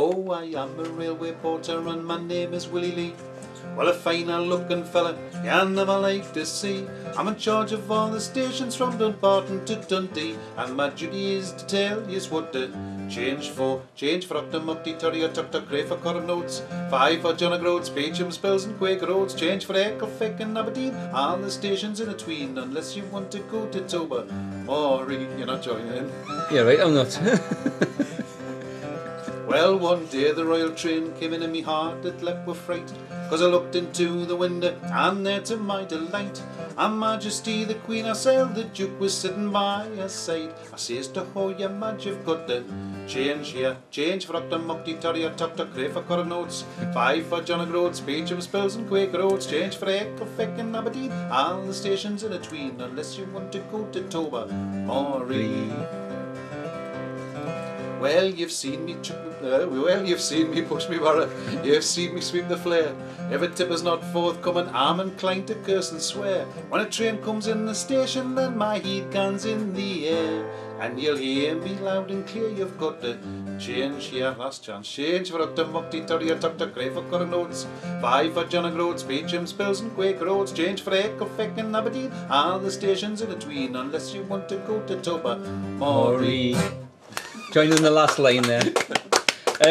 Oh, I am a railway porter and my name is Willie Lee. Well, a finer looking fella you never like to see. I'm in charge of all the stations from Dumbarton to Dundee, and my duty is to tell you what to change for. Change for Auchtermuchty, Turrier, Tuckter, Grey for Curran Notes, five for John Roads, Peacham, Spills, and Quaker Roads. Change for Ecclefechan and Aberdeen, all the stations in between, unless you want to go to Toba. Maury, you're not joining in. Yeah, right, I'm not. Well, one day the royal train came in and me heart it leapt with fright, cause I looked into the window, and there to my delight, Her Majesty the Queen herself, the Duke was sitting by her side. I says to her, your Madge, you've got to change here, change for Auchtermuchty, Turrier, Tuckter, Cray for Curran Notes, five for John Roads, Peacham, Spills, and Quaker Roads, change for Ecclefechan and Aberdeen, all the stations in between, unless you want to go to Toba, Maury. Well, you've seen me, uh, well, you've seen me push me barrow, you've seen me sweep the flare. If a tip is not forthcoming, I'm inclined to curse and swear. When a train comes in the station, then my heat guns in the air. And you'll hear me loud and clear, you've got to change here, last chance. Change for Auchtermuchty, Turrier, Tuckter, Grey for Curran Roads. Five for John Roads, Peacham, Spills and Quaker Roads. Change for Ecclefechan and Aberdeen, all the stations in between, unless you want to go to Toba. Maury. Join in the last line there. Excellent.